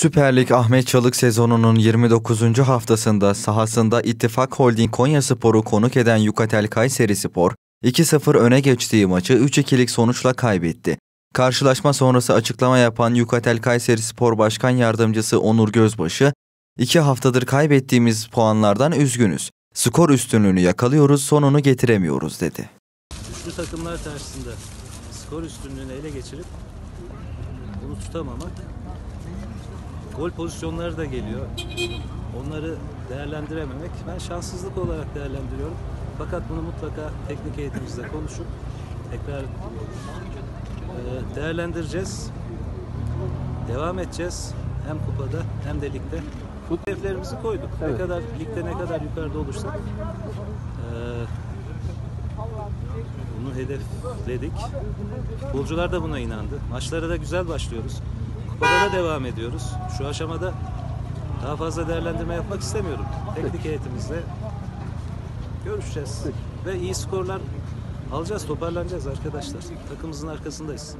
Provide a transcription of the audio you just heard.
Süper Lig Ahmet Çalık sezonunun 29. haftasında sahasında İttifak Holding Konya Spor'u konuk eden Yukatel Kayseri Spor, 2-0 öne geçtiği maçı 3-2'lik sonuçla kaybetti. Karşılaşma sonrası açıklama yapan Yukatel Kayseri Spor Başkan Yardımcısı Onur Gözbaşı, iki haftadır kaybettiğimiz puanlardan üzgünüz. Skor üstünlüğünü yakalıyoruz, sonunu getiremiyoruz dedi. Güçlü takımlar karşısında skor üstünlüğünü ele geçirip bunu tutamamak gol pozisyonları da geliyor. Onları değerlendirememek ben şanssızlık olarak değerlendiriyorum. Fakat bunu mutlaka teknik eğitimimizde konuşup tekrar e, değerlendireceğiz. Devam edeceğiz. Hem kupada hem de ligde. Hedeflerimizi koyduk. Ne kadar ligde ne kadar yukarıda olursak e, bunu hedefledik. Futbolcular da buna inandı. Maçlara da güzel başlıyoruz. Kupada da devam ediyoruz. Şu aşamada daha fazla değerlendirme yapmak istemiyorum. Teknik heyetimizle görüşeceğiz. Ve iyi skorlar alacağız, toparlanacağız arkadaşlar. Takımımızın arkasındayız.